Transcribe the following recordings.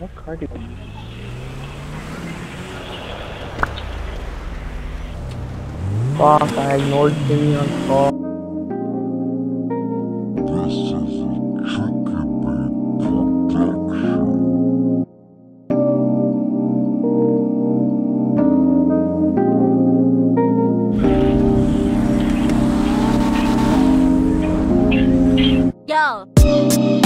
what car did we Fuck, I ignored Jimmy on call. This is a tricky bit protection. Yo.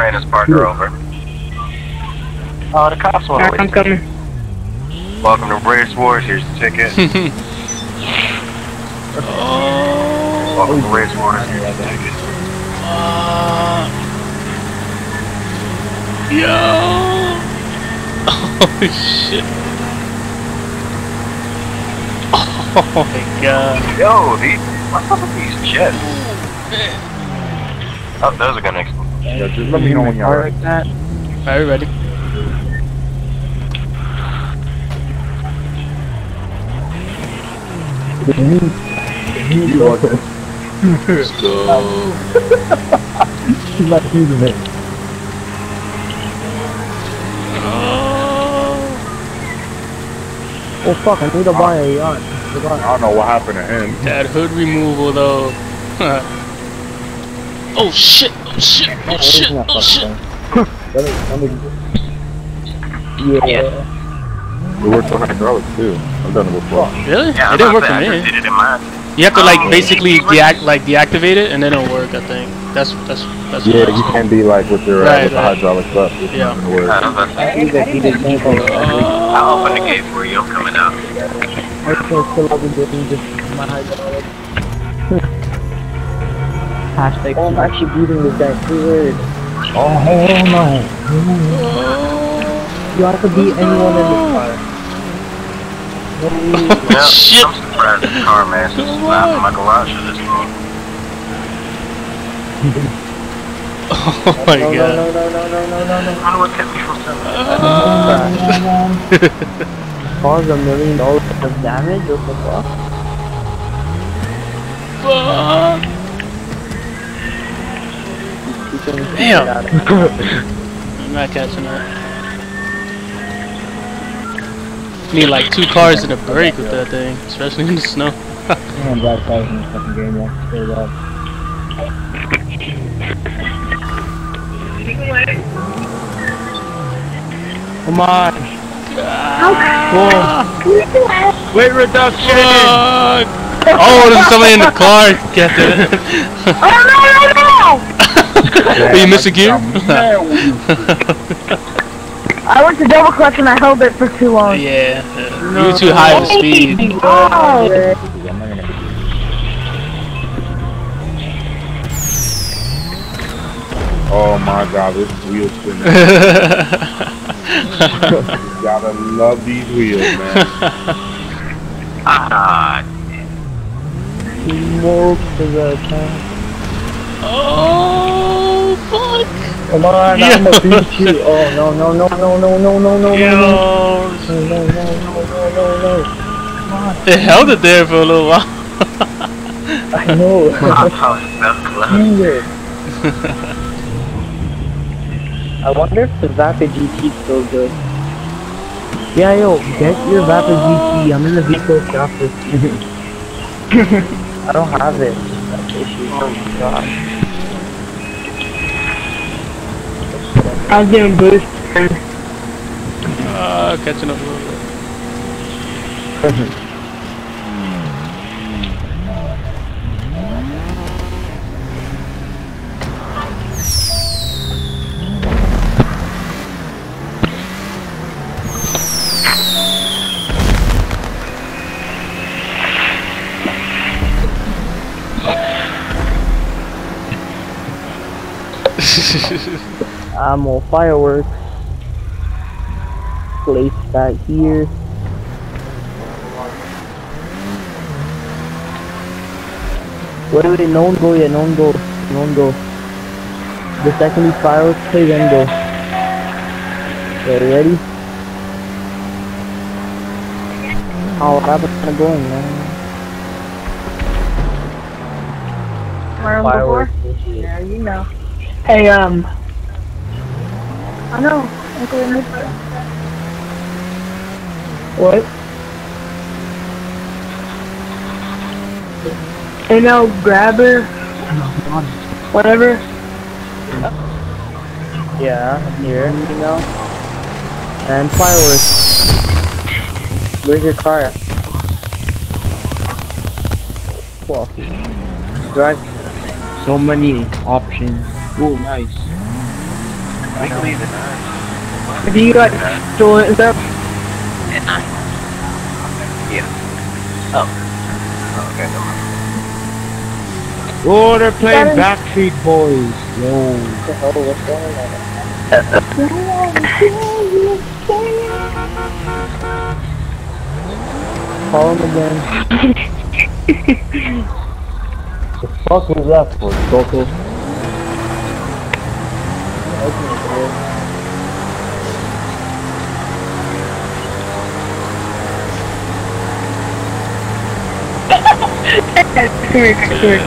Ran his partner over. Oh, the cops want Alright, I'm coming. Welcome to Race Wars. Here's the ticket. Welcome to Race Wars. Here's the ticket. Uh, yo! Oh shit. Oh my god. Yo, these. What's up with these jets? Oh, oh those are gonna explode. Yeah, just let me know when you're ready. like that. Alright, ready? Let's go. He's not using it. Oh, Oh fuck, I need to buy a uh, yacht. I don't know what happened to him. that hood removal though. oh shit! Oh shit! Oh shit! Oh shit! Let me, let. Yeah. It worked on hydraulics too. I've done it before. Really? Yeah, it didn't work for I me. just did it in mine. You have to like Oh. basically deact like deactivate it and then it'll work. I think that's that's that's. Yeah, what you was can be like with your Right, uh, with the right. hydraulics up. It's Yeah. not work. I was about to say, He did, he did same thing. I'll open the gate for you. I'm coming out. I can't still have been doing just my hydraulic. Hashtag. Oh, I'm actually beating this guy. Too weird. Oh hell no! You have to beat anyone in this car. Yeah, Shit. I'm surprised the car master's Come not in my garage for this long. Oh my no, god. no, no, no, no, no, no, no. I don't know what kept me from uh, selling. Cause a million dollars of damage? What the fuck? Fuck. You can Damn. get out of it. I'm not catching that. Need like two cars and a brake with that thing, especially in the snow. Man, Black Cars in the fucking game, yeah. Straight up. Come on. Ah, Weight reduction! Oh, there's somebody in the car. Get it. Oh no no no! Are you missing gear? I went to double clutch and I held it for too long. yeah. You're too high of a speed. Oh, Oh my god, this wheel spinning. Gotta love these wheels, man. Ah, Smoke to the tank. oh, fuck. Come on, Yeah. I'm gonna beat you. Oh no no no no no no no no no Yo. no no no no no no no. They held it there for a little while. I know. wow, so close. Dang it. I wonder if the Vapid GT is still good. Yeah, yo, get your Vapid GT. I'm in the vehicle shop with you. I don't have it. That's issue. Oh my god. I was getting boost. Uh, catching up a little bit. Ammo, fireworks. Place that here. Wait, wait, no one go yet, no one go, no one go. The second these fireworks play, then go. Okay, ready? Oh, what happened to going, man? Learned before? Yeah, you know. Hey, um. I know. Uncle Nick. What? Hey, no, grabber. Whatever. Yeah, here, you know. And fireworks. Where's your car at? Well, drive. So many options. Oh, nice. We can leave it at If you got stolen and stuff. nine. Yeah. Oh. Oh, okay. no. Oh, they're playing Backstreet Boys. Yo. What the hell? What's going on? Call him again. the fuck was that for, Coco? Come here, come here.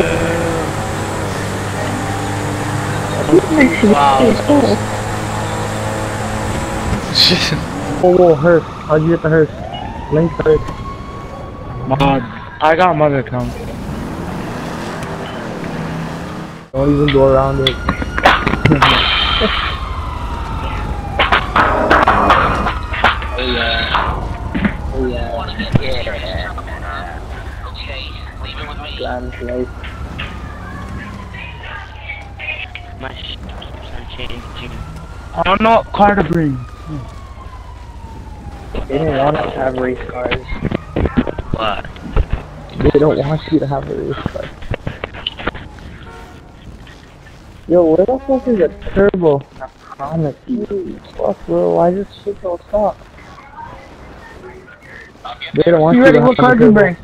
Wow. Oh, whoa, hearse. How'd you get the hearse? Link hearse. Mod. I got mother account. Don't even go around it. it with me. grand life. My sh keeps on changing. I'm not car to bring. They didn't want us to have race cars. What? They don't want you to have a race car. Yo, where the fuck is a turbo? I promise you. Fuck, bro. Why is this shit so stop? They don't want You you, ready? to What have car a do you turbo. bring?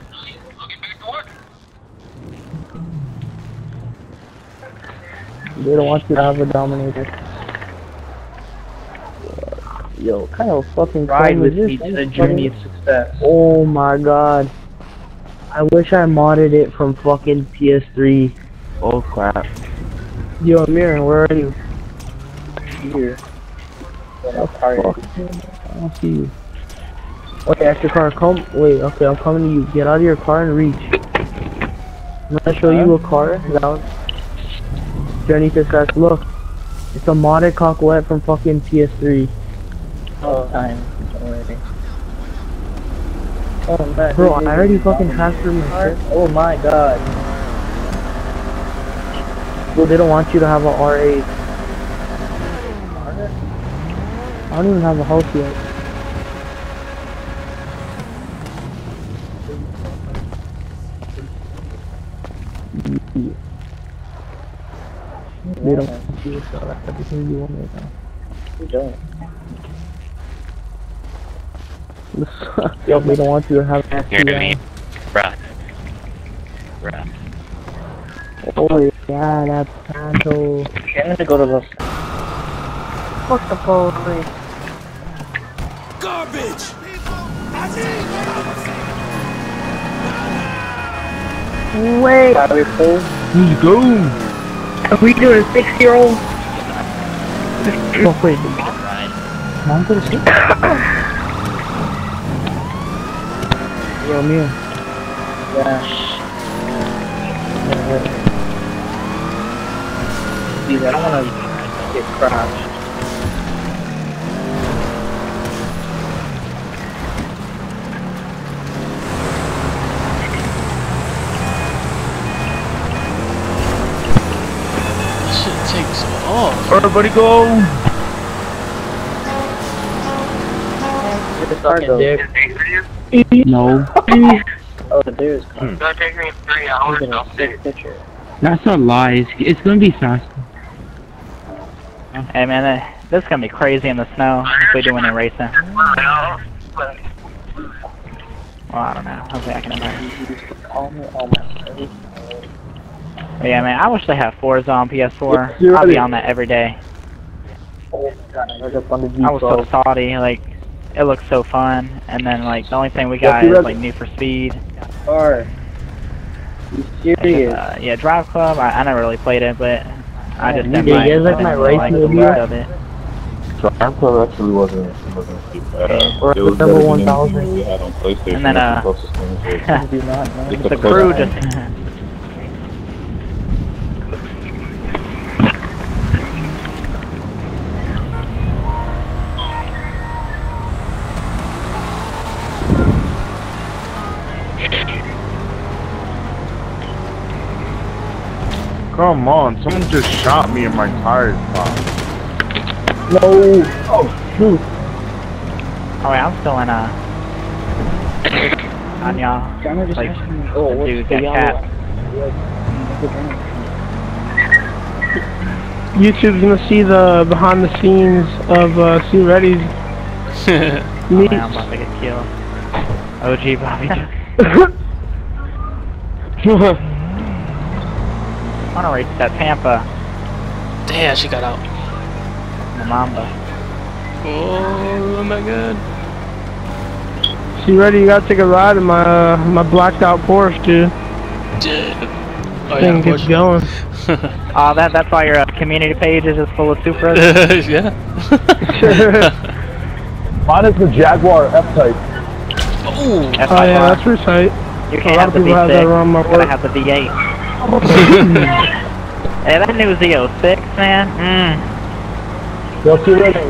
They don't want you to have a Dominator. Yo, what kind of fucking Ride with is me this? to the journey of success. Oh my god. I wish I modded it from fucking PS3. Oh crap. Yo, Amir, where are you? Here. Fuck, I don't see you. Okay, at your car, come. Wait, okay, I'm coming to you. Get out of your car and reach. I'm gonna show you a car. Down. Journey to success. Look. It's a modded cocklet from fucking PS3. Oh, time. Already. Oh man. Bro, I already fucking transferred my shit. Oh my god. Well, they don't want you to have a R8. I don't even have a house yet. They don't want you, so that's everything you want right now. They don't. Yo, they don't want you to have an Hear me? STI. Bruh. Bruh. Oh yeah, that's Santo. I'm gonna go to the Fuck the police. Garbage! Wait, Let's go! Are we doing a six-year-old? Oh wait, mom go to sleep? Yo, Mia. Yeah. Dude, I don't wanna get crashed. Takes off. Everybody go! Fucking dick. No, Oh, the beer's coming. It's gonna take me three hours I'm to gonna take a picture. that's a lie. It's, it's gonna be fast. Hey man, uh, this is gonna be crazy in the snow if we do any racing. Well, I don't know. Hopefully I can imagine. All my, all my But yeah, man, I wish they had Forza on PS4. I'll be on that every day. Oh my god, I up on the I was so G12. salty. Like, it looks so fun. And then like the only thing we got you're is like Need for Speed. Are you serious? Uh, yeah, Drive Club. I, I never really played it, but I just you didn't like, You guys like didn't my really race like the movie? look of it. Drive Club actually wasn't, wasn't too bad. We're It was at better level than 1000. anything had on PlayStation. And then, uh, closest thing to it. Do not, man. It's the the crew just. Come on, someone just shot me in my tires popped. No! Oh, shoot! Oh wait, I'm still in uh. On y'all. Gunner just Like, oh, what's dude the got yellow- capped. YouTube's gonna see the behind the scenes of uh, C Reddy's Oh, man, I'm about to get killed. OG Bobby. Jones. I wanna race that Tampa Damn, she got out. The Mamba. Oh oh my god. C Reddy, you gotta take a ride in my uh, my blacked out Porsche, dude. Dude. Oh Thing yeah, gets of going. Oh, that that's why your uh, community page is just full of Supras. course. yeah. Mine is the Jaguar F-Type. oh. That's Oh my yeah, car. that's pretty tight. You A can't lot have of the people have that around my Gotta have the V8. Hey, that new Z06, man. Mm. Yo, C Reddy?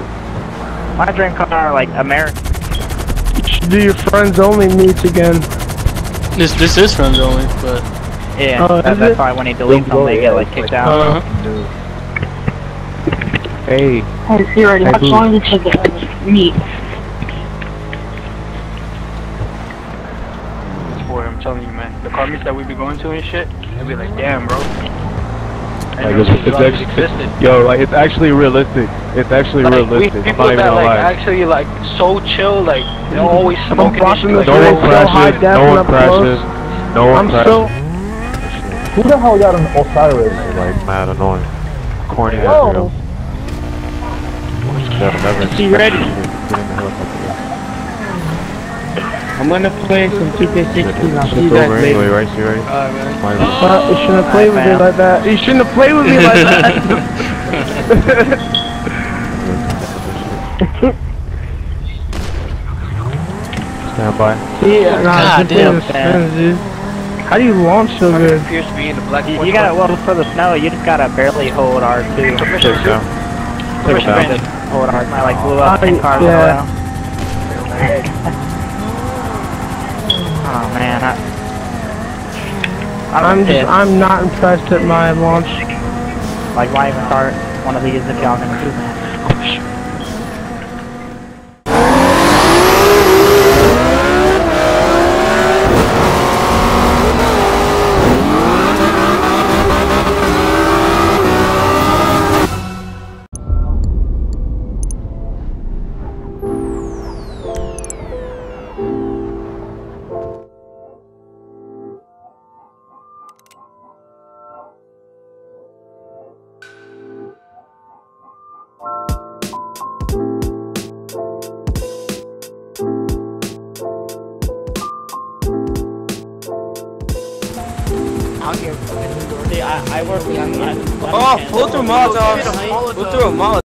My dream car, are, like American. You should do your friends only meets again. This this is friends only, but Yeah, Oh, that, is that's it? why when he deletes them, they get like kicked out. uh, Hey, Hey, Siri, how Hey, long did it take to meet? Boy, I'm telling you, man. The car meets that we be going to and shit, they be like, damn, bro. Like, it's- it's actually- existed. yo, like it's actually realistic. It's actually Like, we, realistic. I'm people not that gonna like lie. actually like so chill, like they're always smoking and blocking shit. the Like, No street. one crashes. No one crashes. No one I'm crashes. so. Who the hell got an Osiris? like mad annoying. Corny ass Whoa. girl. Never, never. Is he ready? Get in the helicopter. I'm gonna play some 2K16. I'll see you guys later. anyway, right? See, right? alright, man. My Uh, you shouldn't have played with me like that. You shouldn't have played with me like that. Stand by. yeah, nah, God damn, is dude. How do you launch so good? appears to be in the black. You, you gotta, well, for the snow, you just gotta barely hold R2. Take it down. Take it down. Hold R2. I like blew up Oh, 10 cars yeah. in a row. Oh man, I, I'm, I'm just, I'm not impressed at my launch. Like, why even start one of these if y'all gonna do that? I, I